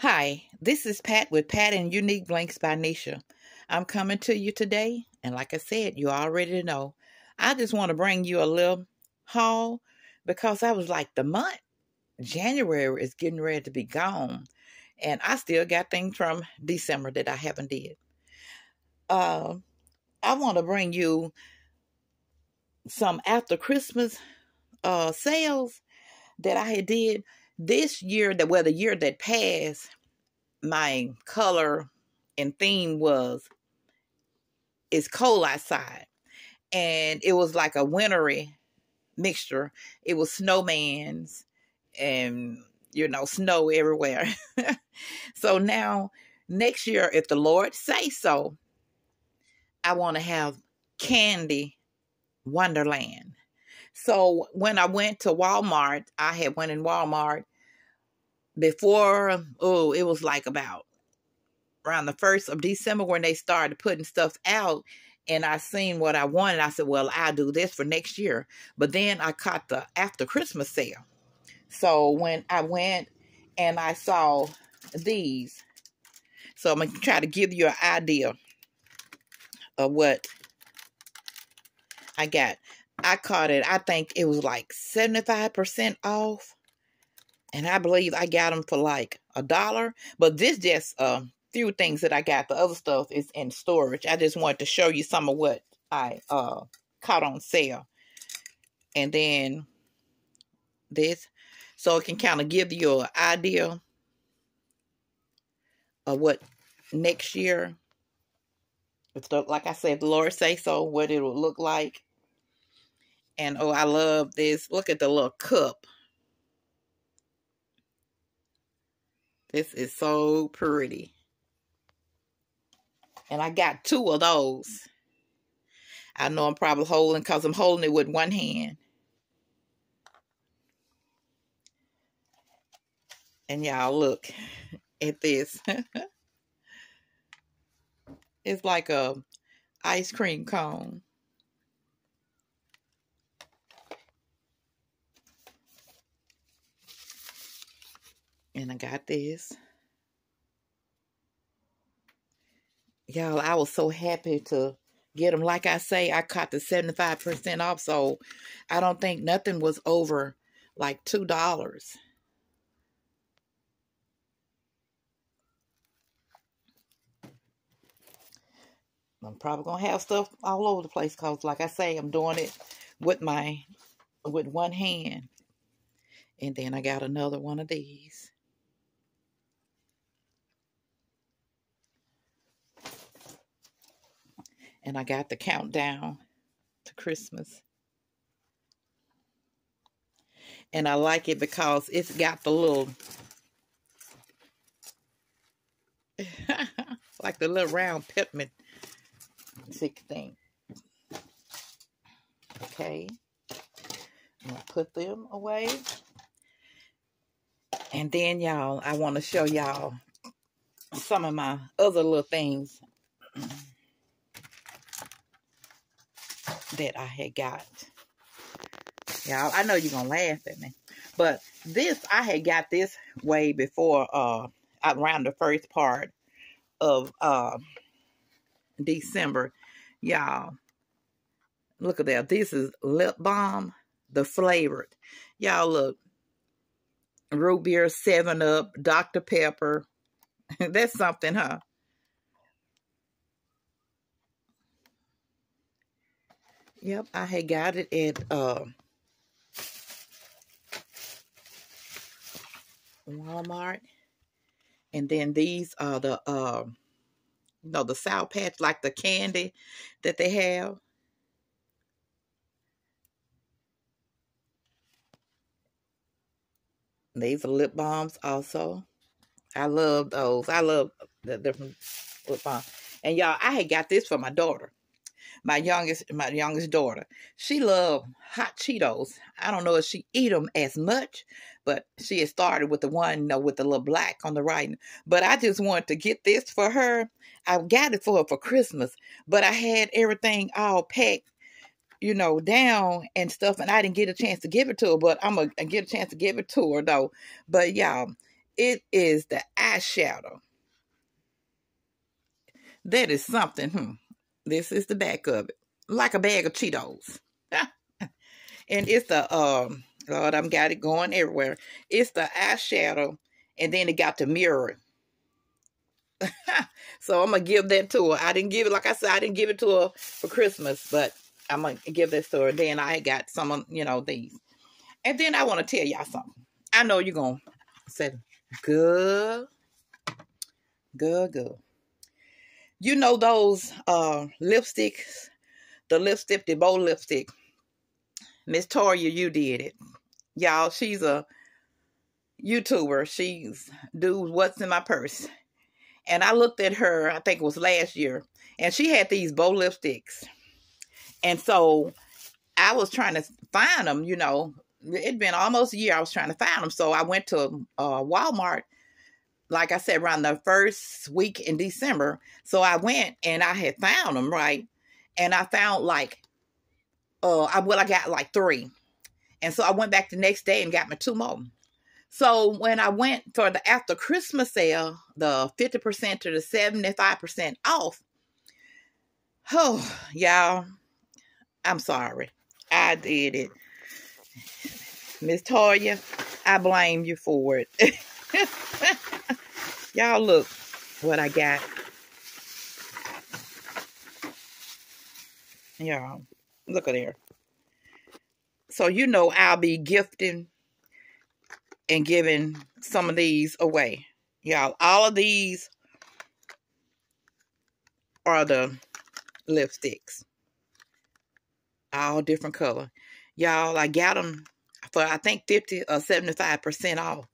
Hi, this is Pat with Pat and Unique Blanks by Nisha. I'm coming to you today, and like I said, you already know. I just want to bring you a little haul because I was like, the month January is getting ready to be gone, and I still got things from December that I haven't did. Uh, I want to bring you some after Christmas uh sales that I had did this year that well the year that passed my color and theme was it's cold outside. And it was like a wintry mixture. It was snowmans and you know snow everywhere. So now next year if the lord say so i want to have candy wonderland. So when I went to Walmart, I had went in Walmart before, um, oh, it was like about around the 1st of December when they started putting stuff out and I seen what I wanted. I said, well, I'll do this for next year. But then I caught the after Christmas sale. So when I went and I saw these, so I'm to try to give you an idea of what I got. I caught it, I think it was like 75% off. And I believe I got them for like a dollar. But this just a few things that I got. The other stuff is in storage. I just wanted to show you some of what I uh caught on sale. And then this. So it can kind of give you an idea of what next year, it's like I said, the Lord say so, what it will look like. And oh, I love this. Look at the little cup. This is so pretty. And I got two of those. I know I'm probably holding because I'm holding it with one hand. And y'all look at this. it's like a ice cream cone. And I got this. Y'all, I was so happy to get them. Like I say, I caught the 75% off, so I don't think nothing was over like $2. I'm probably going to have stuff all over the place because, like I say, I'm doing it with my, with one hand. And then I got another one of these. And I got the countdown to Christmas. And I like it because it's got the little, like the little round peppermint stick thing. Okay. I'm going to put them away. And then, y'all, I want to show y'all some of my other little things that I had got. Y'all, I know you're going to laugh at me. But this, I had got this way before, uh, around the first part of uh, December. Y'all, look at that. This is lip balm, the flavored. Y'all look. Root beer, 7-Up, Dr. Pepper. That's something, huh? Yep, I had got it at uh, Walmart. And then these are the, uh, you know, the Sour Patch, like the candy that they have. These are lip balms also. I love those. I love the different lip balms. And y'all, I had got this for my daughter my youngest my youngest daughter. She loved hot Cheetos. I don't know if she eat them as much, but she had started with the one, you know, with the little black on the right. But I just wanted to get this for her. I got it for her for Christmas, but I had everything all packed, you know, down and stuff, and I didn't get a chance to give it to her. But I'm gonna get a chance to give it to her though. But y'all, It is the eyeshadow. That is something. Hmm. This is the back of it. Like a bag of Cheetos. and it's the, um, Lord, I'm got it going everywhere. It's the eyeshadow. And then it got the mirror. so I'm to give that to her. I didn't give it, like I said, I didn't give it to her for Christmas. But I'm to give this to her. Then I got some of, you know, these. And then I want to tell y'all something. I know you're to say, good, good, good. You know those uh, lipsticks, the lipstick, the bold lipstick. Miss Toya, you did it. Y'all, she's a YouTuber. She's do what's in my purse. And I looked at her, I think it was last year, and she had these bow lipsticks. And so I was trying to find them, you know. It'd been almost a year I was trying to find them. So I went to uh, Walmart, like I said, around the first week in December. So I went and I had found them, right? And I found like, uh, I, well, I got like three. And so I went back the next day and got me two more. So when I went for the after Christmas sale, the 50% to the 75% off, oh, y'all, I'm sorry. I did it. Miss Toya, I blame you for it. y'all look what I got. Y'all, look at there. So you know I'll be gifting and giving some of these away. Y'all, all of these are the lipsticks. All different color. Y'all, I got them for I think 50 or 75% off.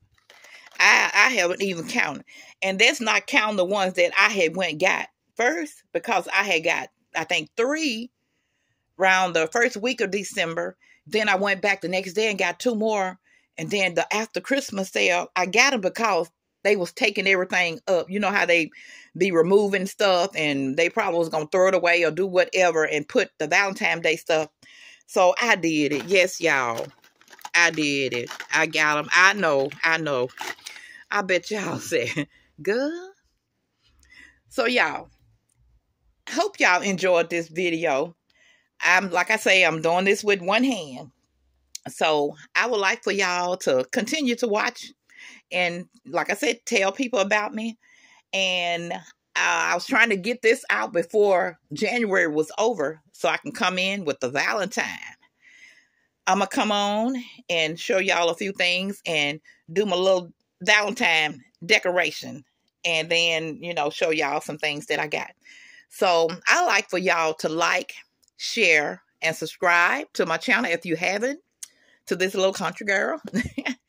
I, haven't even counted. And that's not counting the ones that I had went got first because I had got, I think, three around the first week of December. Then I went back the next day and got two more and then the after Christmas sale, I got them because they was taking everything up. You know how they be removing stuff and they probably was going to throw it away or do whatever and put the Valentine Day stuff. So I did it. Yes, y'all. I did it. I got them. I know. I know. I bet y'all said, good. So y'all, hope y'all enjoyed this video. I'm, like I say, I'm doing this with one hand. So I would like for y'all to continue to watch and, like I said, tell people about me. And uh, I was trying to get this out before January was over so I can come in with the Valentine. I'm going to come on and show y'all a few things and do my little Valentine decoration and then, you know, show y'all some things that I got. So I like for y'all to like, share, and subscribe to my channel if you haven't to this little country girl,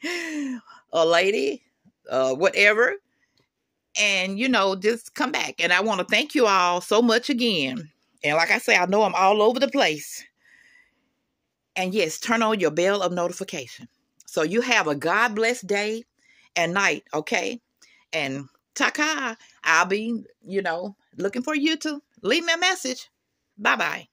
a lady, uh, whatever. And, you know, just come back. And I want to thank you all so much again. And like I say, I know I'm all over the place. And yes, turn on your bell of notification. So you have a God blessed day and night, okay? And taka, I'll be, you know, looking for you to leave me a message. Bye bye.